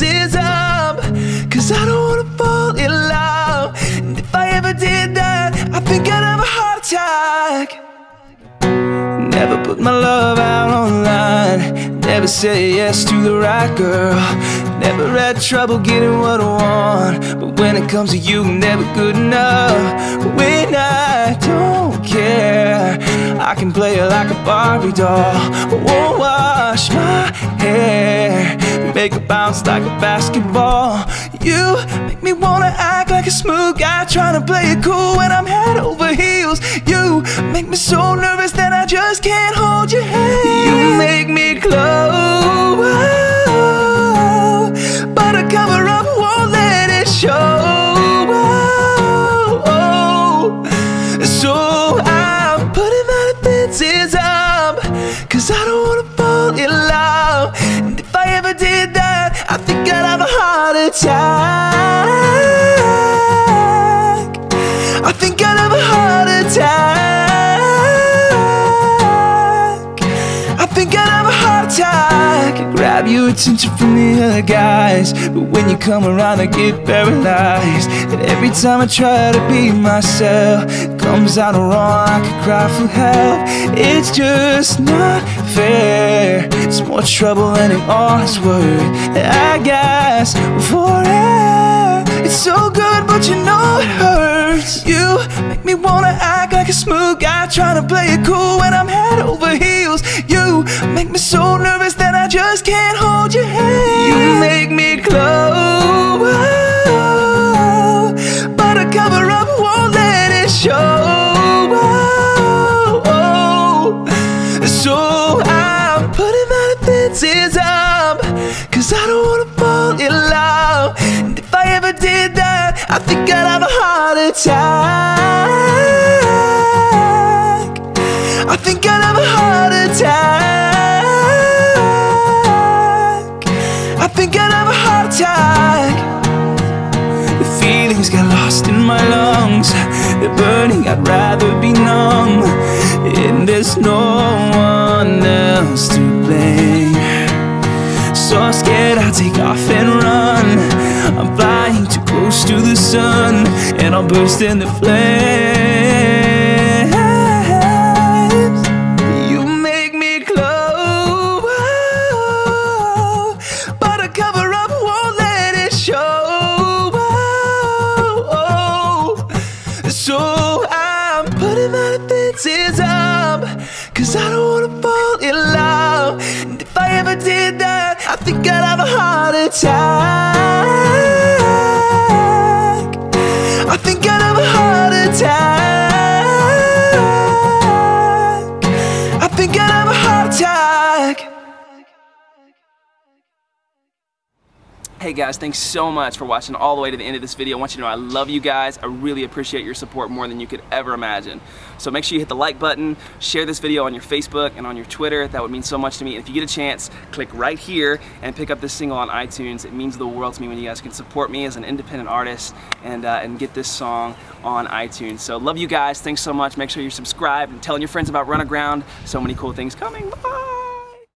Cause I don't wanna fall in love. And if I ever did that I think I'd have a heart attack. Never put my love out online. Never say yes to the right girl. Never had trouble getting what I want. But when it comes to you, I'm never good enough. When I don't care I can play like a Barbie doll. Won't wash my hair Make it bounce like a basketball. You make me wanna act like a smooth guy Trying to play it cool when I'm head over heels. You make me so nervous that I just can't hold your hand. You make me glow. But a cover up won't let it show. So I'm putting my defenses have a heart your attention from the other guys. But when you come around I get paralyzed. And every time I try to be myself comes out wrong, I could cry for help. It's just not fair. It's more trouble than it all is worth I guess for it It's so good but you know it hurts. You make me wanna act like a smooth guy Trying to play it cool when I'm head over heels. You make me so nervous can't hold your hand. You make me glow. But a cover up won't let it show. So I'm putting my defenses up Cause I don't wanna fall in love. And if I ever did that I think I'd have a heart attack. I think I'd have a heart attack feelings get lost in my lungs. They're burning, I'd rather be numb. And there's no one else to blame. So scared I'll take off and run. I'm flying too close to the sun. And I'll burst into flames think I'd have a heart attack Hey guys, thanks so much for watching all the way to the end of this video. I want you to know I love you guys. I really appreciate your support more than you could ever imagine. So make sure you hit the like button, share this video on your Facebook and on your Twitter. That would mean so much to me. And if you get a chance, click right here and pick up this single on iTunes. It means the world to me when you guys can support me as an independent artist and, uh, and get this song on iTunes. So love you guys. Thanks so much. Make sure you're subscribed and telling your friends about RUNAGROUND. So many cool things coming. Bye!